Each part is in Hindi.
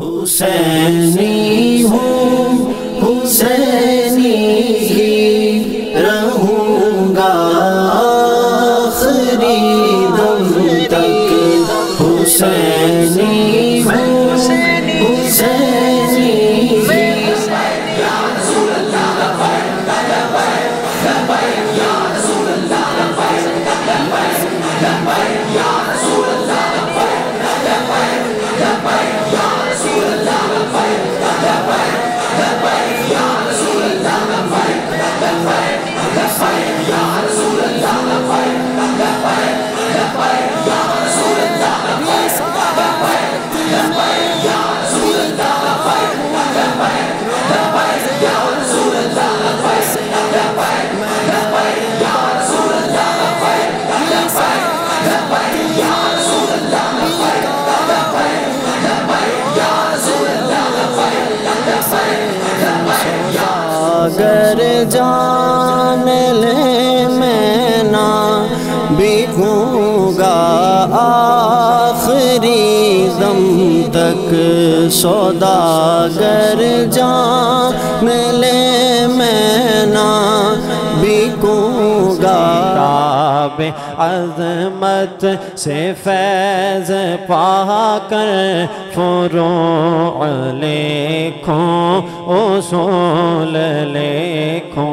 हुसैनी हूँ। सौदागर जान ले मैं ना बिकूँगा अजमत से फैज़ पाकर फुरो लेखों, उसूल लेखो,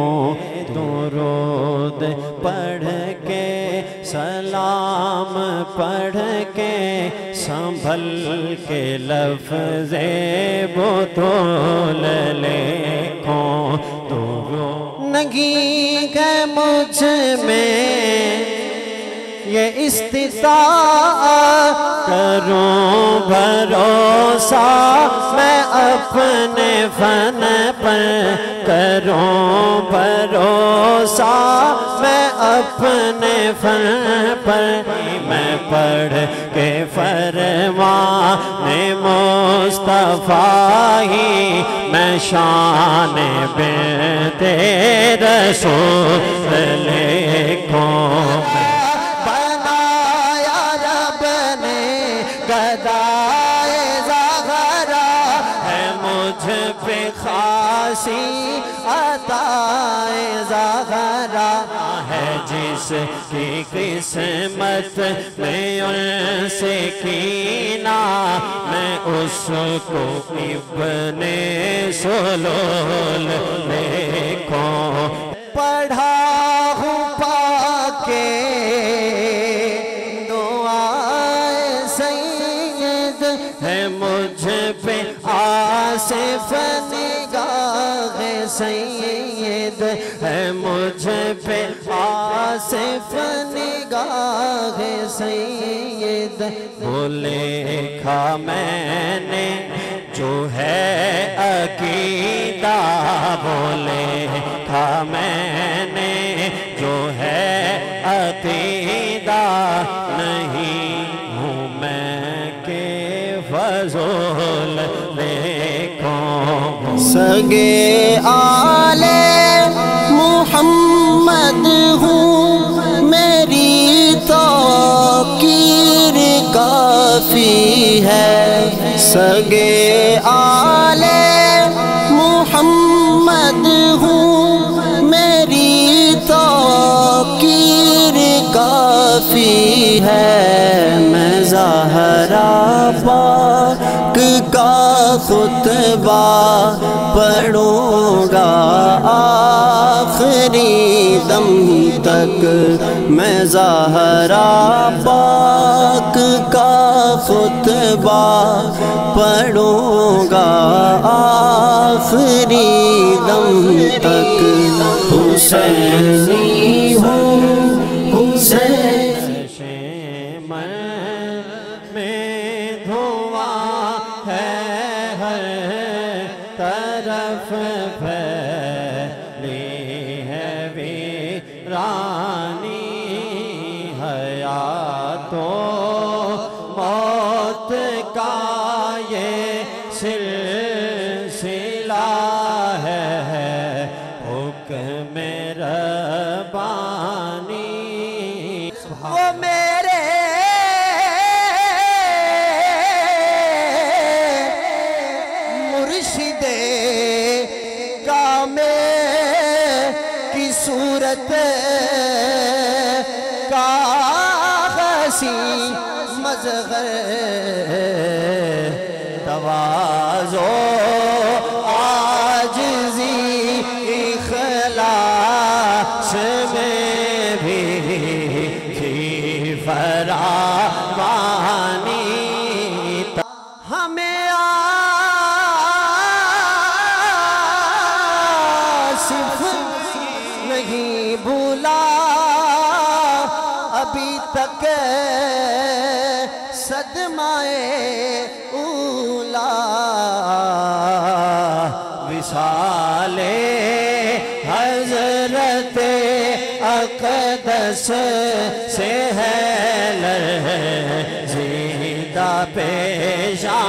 दुरूद पढ़ सलाम पढ़ के संभल के लफ्ज़े ले को तो नगी मुझमें। ये इस्तिता करूँ भरोसा, मैं अपने फन पर करूँ भरोसा, मैं अपने फन पर मैं पढ़ के फरमा ने मुस्तफ़ा ही, मैं शान बेते रसूल लेखों। मुझ पे खासी अताए ज़हरा है जिसकी किस्मत में उनसे कीना। मैं उसको इब्ने सोलोल देखो आसिफ निगाह सैयद है मुझ पे। आसिफ निगाह सैयद। बोले खा मैंने जो है अकीदा। बोले खा मैंने जो है अकीदा। सगे आले, मोहम्मद हूँ, मेरी तो कीर काफ़ी है। सगे आले, मोहम्मद हूँ, मेरी तो कीर काफ़ी है। मैं ज़हरा पाक का खुतबा पढ़ूँगा आखिरी दम तक मैं ज़हरा पाक का खुतबा पढ़ूँगा आखिरी दम तक। हुसैनी हूँ तरफ़ फैली है वीरानी हया तो मौत का ये सिलसिला है, हुक्म रबानी वो मेरे सूरत का हसी मजगर तवाजो अभी तक सदमाए उला विशाले हज़रत अकदस से है ज़िंदा पेशा